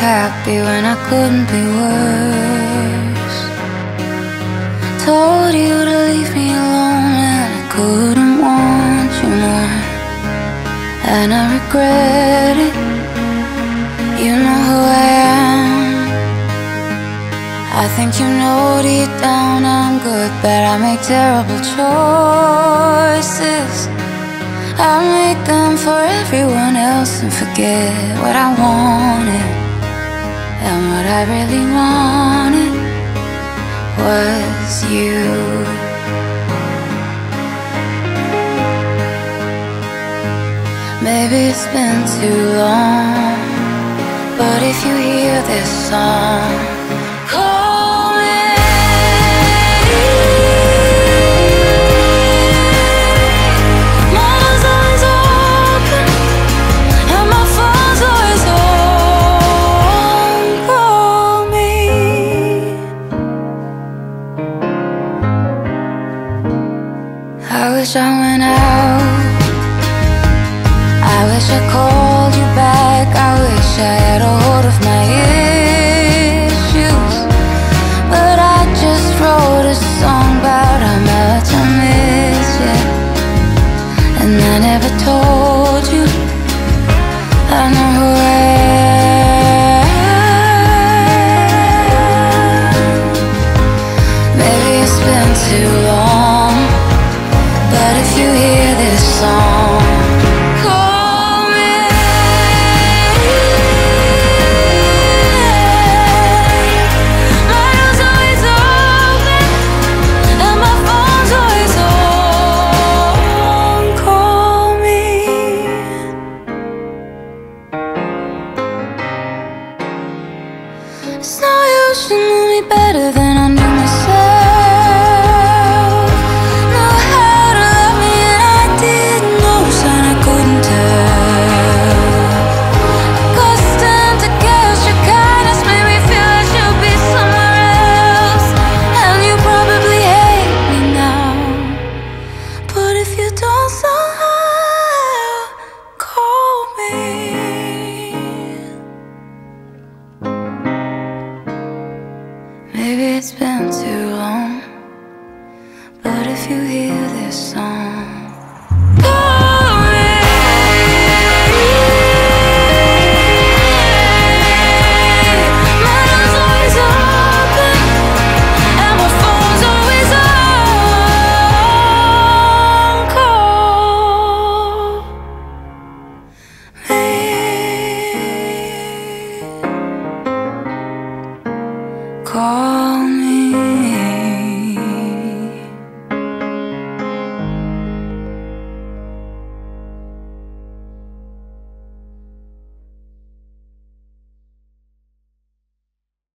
happy when I couldn't be worse. Told you to leave me alone and I couldn't want you more. And I regret it. You know who I am. I think you know deep down I'm good, but I make terrible choices. I make them for everyone else and forget what I wanted. And what I really wanted was you. Maybe it's been too long, but if you hear this song, wish I went out. I wish I called you back. I wish I had a hold of my issues. But I just wrote a song about how much I miss you. And I never told you. I know who I am. Maybe it's been too long. It's no use, you knew me better than I knew Maybe it's been too long, but if you hear this song,